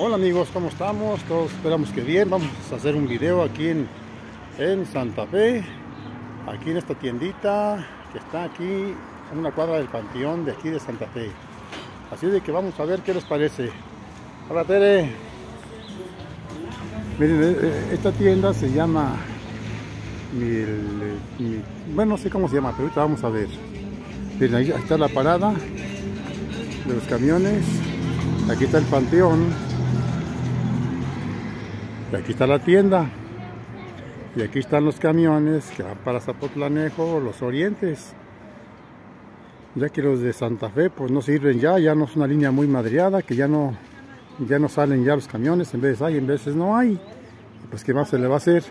Hola amigos, ¿cómo estamos? Todos esperamos que bien. Vamos a hacer un video aquí en, en Santa Fe. Aquí en esta tiendita que está aquí en una cuadra del panteón de aquí de Santa Fe. Así de que vamos a ver qué les parece. Hola Tere. Miren, eh, eh, esta tienda se llama... Bueno, no sé cómo se llama, pero ahorita vamos a ver. Miren, ahí está la parada de los camiones. Aquí está el panteón. Y aquí está la tienda. Y aquí están los camiones que van para Zapotlanejo, los orientes. Ya que los de Santa Fe pues no sirven ya, ya no es una línea muy madreada, que ya no, ya no salen ya los camiones, en veces hay, en veces no hay. Pues qué más se le va a hacer.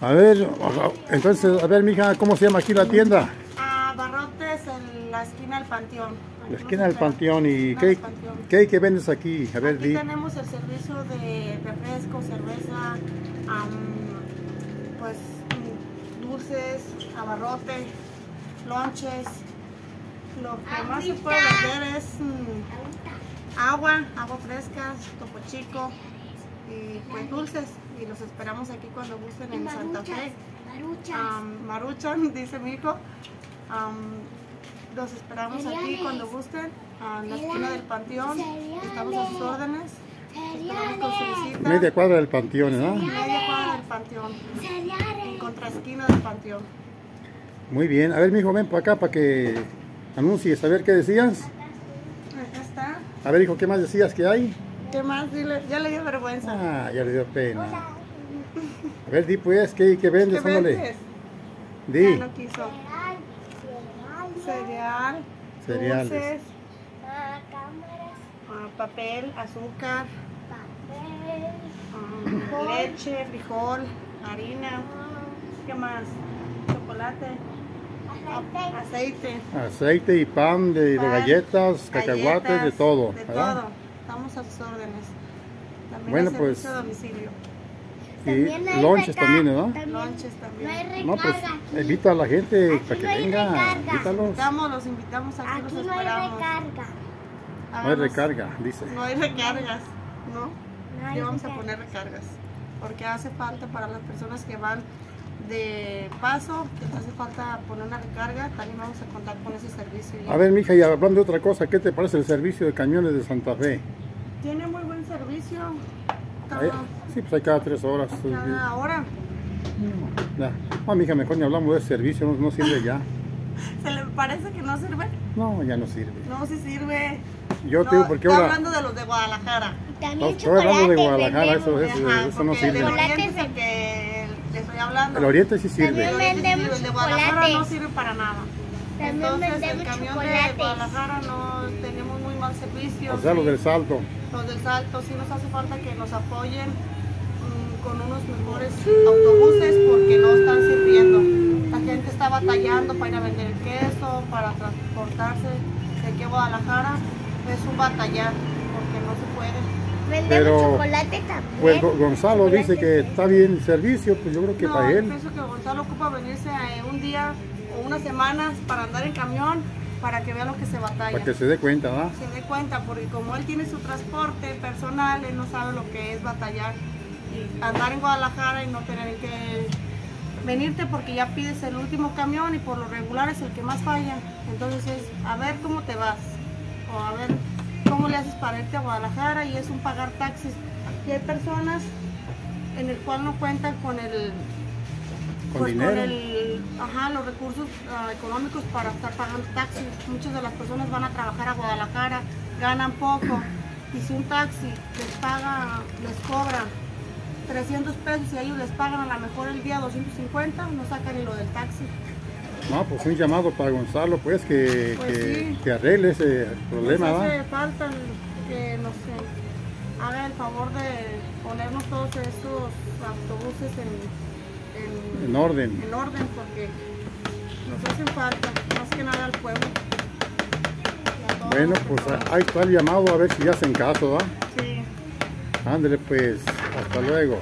A ver, entonces, a ver mija, ¿cómo se llama aquí la tienda? A Barrotes en la esquina del Panteón. La esquina del panteón y ¿qué, Panteón. qué, qué vendes aquí? A ver, Aquí di. tenemos el servicio de refresco, cerveza, am, pues dulces, abarrote, lonches. Lo que más se puede vender es mm, agua, agua fresca, topo chico y pues dulces. Y los esperamos aquí cuando gusten en Santa Fe. Am, Maruchan, dice mi hijo. Am, los esperamos aquí cuando gusten, a la esquina del panteón. Estamos a sus órdenes. Esperamos con su visita. Media cuadra del panteón, ¿no? Media cuadra del panteón. En contraesquina del panteón. Muy bien. A ver, mijo, ven para acá para que anuncies. A ver qué decías. Acá está. A ver, hijo, ¿qué más decías que hay? ¿Qué más? Dile, ya le dio vergüenza. Ah, ya le dio pena. A ver, di pues, ¿qué, qué ¿Qué vendes? Ándale. vendes? Di. Ya no quiso. Cereal, Cereales. dulces, ah, papel, azúcar, ah, leche, frijol, harina. ¿Qué más? Chocolate, ah, aceite. Aceite y pan de, de pan, galletas, cacahuates, de todo. De ¿verdad? todo. Estamos a sus órdenes. También Bueno, pues, a domicilio. Y lonches también, ¿verdad? Lonches también. No, pues invita a la gente para que no hay venga. recarga. Invítalos. Invitamos, los invitamos aquí, los Aquí no hay recarga. No hay recarga, dice. No hay recargas, ¿no? No hay Ya vamos a recarga. poner recargas. Porque hace falta para las personas que van de paso, que les hace falta poner una recarga, también vamos a contar con ese servicio. A ver, mija, y hablando de otra cosa, ¿qué te parece el servicio de camiones de Santa Fe? Tiene muy buen servicio. Cada, sí, pues hay cada tres horas. cada hora. Ya. No, mija, mejor ni hablamos de servicio, no, no sirve ya. ¿Se le parece que no sirve? No, ya no sirve. No, sí sirve. Yo no, te digo, porque estoy ahora... hablando de los de Guadalajara. También Estoy hablando de chocolate Guadalajara, eso, vendemos. eso, Ajá, eso no porque el de sirve. Oriente es el que le estoy hablando. El oriente sí El sirve. de Oriente sí vendemos sirve, el de Guadalajara no sirve para nada. También Entonces, el vendemos camión de chocolates. Guadalajara no tenemos muy mal servicio. O sea, los sí. del salto. Los del Salto sí nos hace falta que nos apoyen autobuses porque no están sirviendo. La gente está batallando para ir a vender el queso, para transportarse de aquí a Guadalajara. Es un batallar porque no se puede. Vendemos Pero, chocolate también. Pues Go- Gonzalo dice que está bien el servicio, pues yo creo que no, para yo él. pienso que Gonzalo ocupa venirse eh, un día o unas semanas para andar en camión para que vea lo que se batalla. Para que se dé cuenta, ¿verdad? se dé cuenta, porque como él tiene su transporte personal, él no sabe lo que es batallar andar en Guadalajara y no tener que venirte porque ya pides el último camión y por lo regular es el que más falla. Entonces es a ver cómo te vas o a ver cómo le haces para irte a Guadalajara y es un pagar taxis. Y hay personas en el cual no cuentan con el Con pues, dinero. el, ajá, los recursos ah, económicos para estar pagando taxis. Muchas de las personas van a trabajar a Guadalajara, ganan poco. Y si un taxi les paga, les cobra 300 pesos y ellos les pagan a lo mejor el día 250, no sacan ni lo del taxi. No, pues un llamado para Gonzalo, pues que, Pues que, sí. que arregle ese problema, ¿verdad? hace falta que nos eh, haga el favor de ponernos todos esos autobuses en, en- En orden. en orden porque nos hacen falta, más que nada al pueblo. Bueno, pues ahí está el llamado a ver si ya hacen caso, ¿verdad? Sí, Ándale, pues, hasta luego.